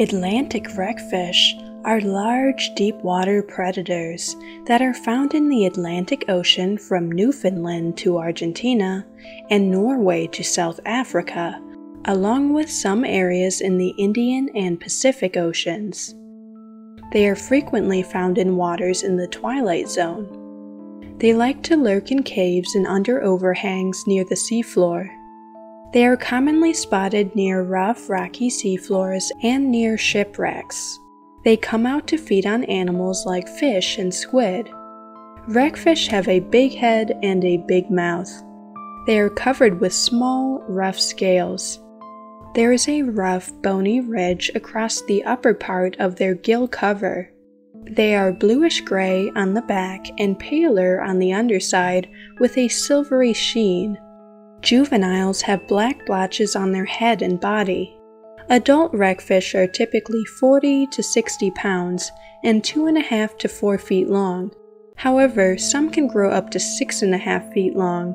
Atlantic wreckfish are large deep water predators that are found in the Atlantic Ocean from Newfoundland to Argentina and Norway to South Africa, along with some areas in the Indian and Pacific Oceans. They are frequently found in waters in the twilight zone. They like to lurk in caves and under overhangs near the seafloor. They are commonly spotted near rough, rocky seafloors and near shipwrecks. They come out to feed on animals like fish and squid. Wreckfish have a big head and a big mouth. They are covered with small, rough scales. There is a rough, bony ridge across the upper part of their gill cover. They are bluish gray on the back and paler on the underside with a silvery sheen. Juveniles have black blotches on their head and body. Adult wreckfish are typically 40 to 60 pounds and 2.5 to 4 feet long. However, some can grow up to 6.5 feet long.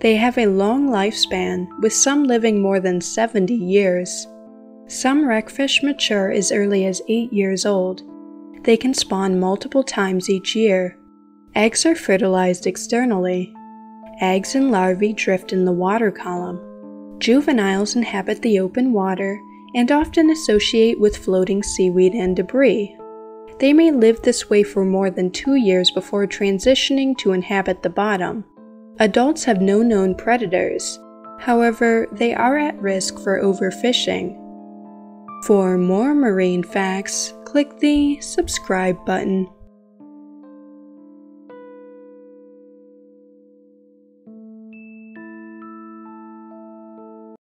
They have a long lifespan, with some living more than 70 years. Some wreckfish mature as early as 8 years old. They can spawn multiple times each year. Eggs are fertilized externally, Eggs and larvae drift in the water column. Juveniles inhabit the open water and often associate with floating seaweed and debris. They may live this way for more than two years before transitioning to inhabit the bottom. Adults have no known predators, however, they are at risk for overfishing. For more marine facts, click the subscribe button.